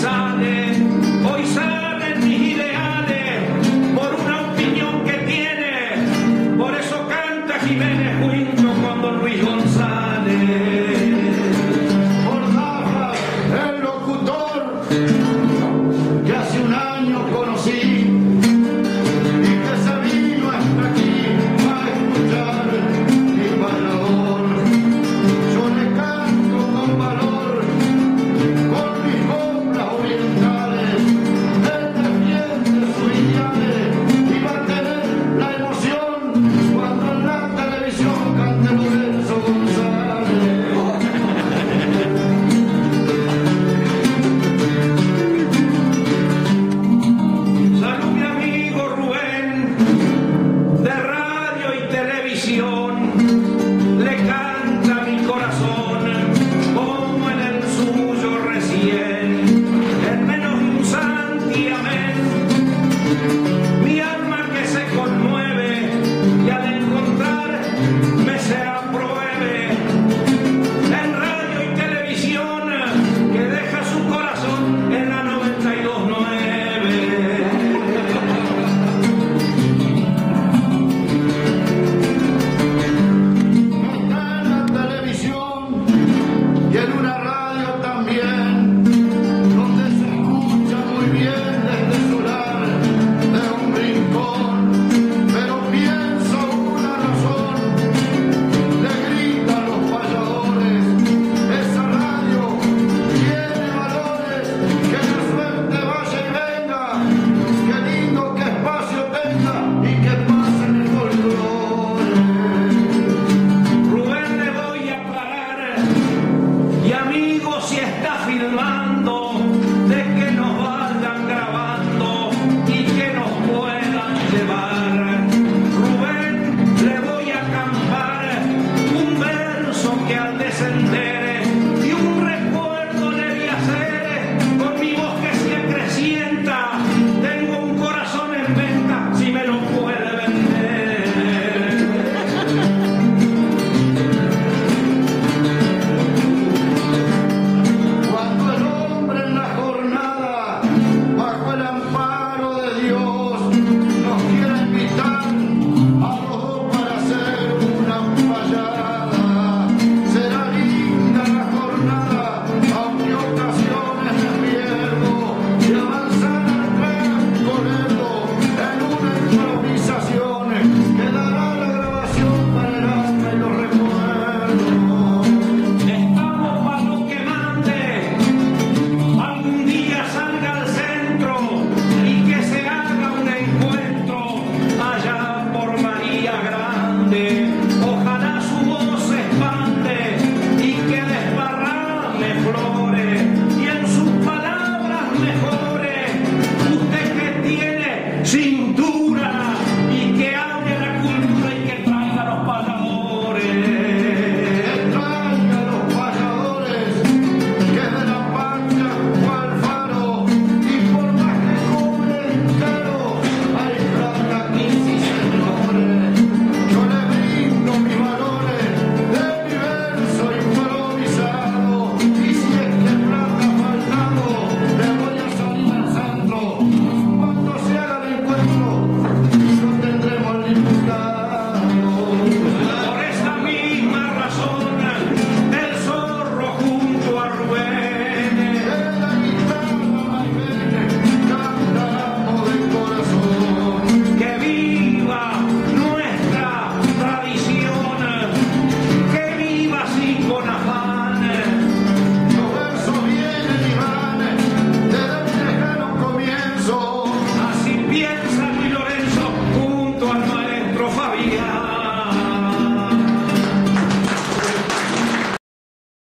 Sunday.